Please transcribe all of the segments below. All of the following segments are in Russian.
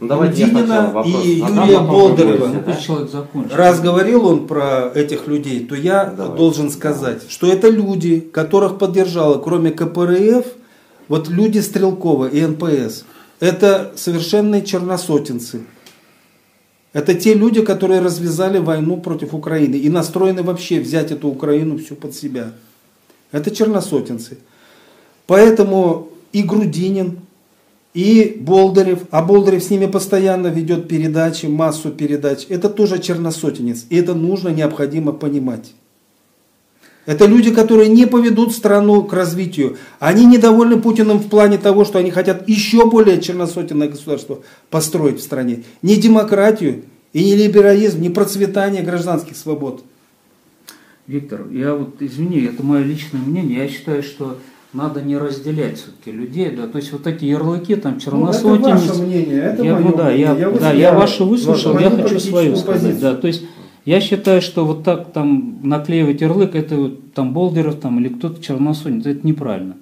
Ну, давайте вопрос и Юрия потом Болдырева. закончит. Раз говорил он про этих людей, то я Давай. должен сказать, что это люди, которых поддержала, кроме КПРФ, вот люди Стрелкова и НПС. Это совершенные черносотенцы. Это те люди, которые развязали войну против Украины и настроены вообще взять эту Украину всю под себя. Это черносотенцы. Поэтому и Грудинин, и Болдырев, а Болдырев с ними постоянно ведет передачи, массу передач. Это тоже черносотенец. И это нужно, необходимо понимать. Это люди, которые не поведут страну к развитию. Они недовольны Путиным в плане того, что они хотят еще более черносотенное государство построить в стране. Не демократию и не либерализм, не процветание гражданских свобод. Виктор, я вот, извини, это мое личное мнение, я считаю, что надо не разделять все-таки людей, да, то есть вот эти ярлыки, там, черносотенец, Ну, мнение, это я, ну, да, я, да, я ваше выслушал, я хочу свою сказать, да, то есть я считаю, что вот так там наклеивать ярлык, это там Болдеров там или кто-то черносотенец, это неправильно.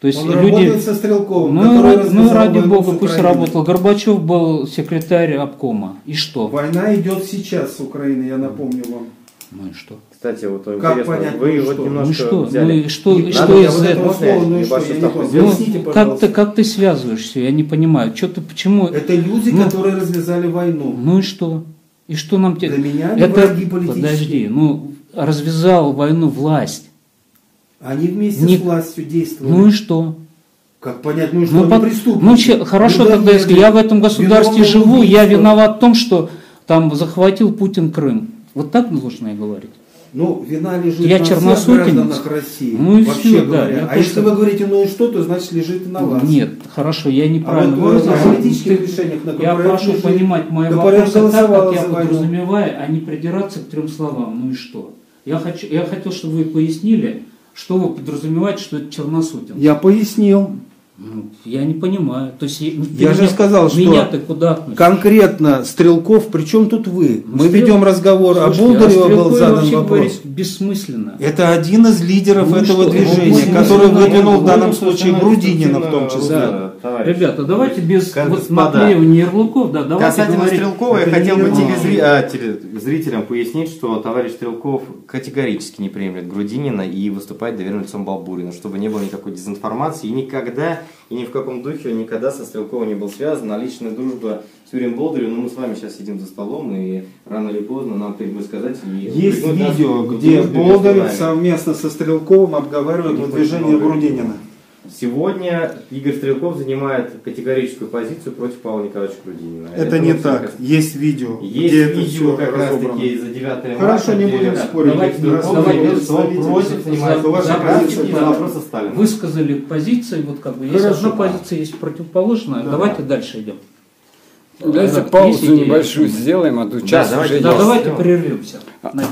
То есть Он люди, со Стрелковым, ну, ну ради бога, пусть работал. Горбачев был секретарь обкома. И что? Война идет сейчас с Украиной, я напомню вам. Ну и что? Кстати, вот Как интересно, понять, вы ну вот что? немножко Ну что? взяли. Ну и что- и надо, что я из вот этого? ну и что, я не? Ну, как ты, как ты связываешься? Я не понимаю. Что ты, почему? Это люди, Ну, которые развязали войну. Ну и что? И что нам те- Для меня Это враги политические. подожди, ну развязал войну власть. Они вместе Не- с властью действовали. Ну и что? Как понять, ну и что, Ну, они под- преступники? ну, че- хорошо Людоеды, тогда, если я в этом государстве живу, я убийствах. виноват в том, что там захватил Путин Крым. Вот так должна я говорить. Ну, вина лежит Я на всех черносотенец. гражданах России. Ну и вообще да, говоря. я а просто- если вы говорите, ну и что, то значит лежит и на вас. Нет, хорошо, я А неправильно вот выразился. о политических Ты- решениях на Я прошу лежит. понимать мои КПРФ вопросы так, как я подразумеваю, а не придираться к трем словам. Ну и что? Я, хочу, я хотел, чтобы вы пояснили, что вы подразумеваете, что это черносотен. Я пояснил. Ну, я не понимаю. То есть, ты Я же меня- сказал, что Меня ты куда относишь? Конкретно Стрелков, причем тут вы? Ну, Мы Стрел- ведем разговор, а Слушайте, Болдырева был Стрелкове задан вообще вопрос. бессмысленно. Это один из лидеров Ну этого что? движения, Ну, который ну, выдвинул ну, в данном случае Грудинина в том числе. да, товарищ. Ребята, давайте без Как вот господа. наклеивания ярлыков, да, давайте Касательно говорить. Стрелкова, я хотел бы не телезри- а, телезрителям пояснить, что товарищ Стрелков категорически не приемлет Грудинина и выступает доверенным лицом Балбурина, чтобы не было никакой дезинформации. И никогда, и ни в каком духе он никогда со Стрелковым не был связан. А личная дружба с Юрием Болдыревым, ну мы с вами сейчас сидим за столом, и рано или поздно нам перед сказать... И Есть видео, где Болдырев совместно со Стрелковым обговаривают Не выдвижение Грудинина. Сегодня Игорь Стрелков занимает категорическую позицию против Павла Николаевича Грудинина. Это не вот так. как- Есть видео, Есть где это видео все как раз разобрано. таки за 9 Хорошо, марта, не где будем спорить. Давайте, Стрелков давайте, заявил, давайте, против давайте, Сталина. Высказали позиции, вот как бы есть Хорошо. одна позиция, есть противоположная. Да. Давайте дальше идем. Давайте Есть паузу небольшую сделаем, а то час давайте, уже Да, есть. давайте прервемся на.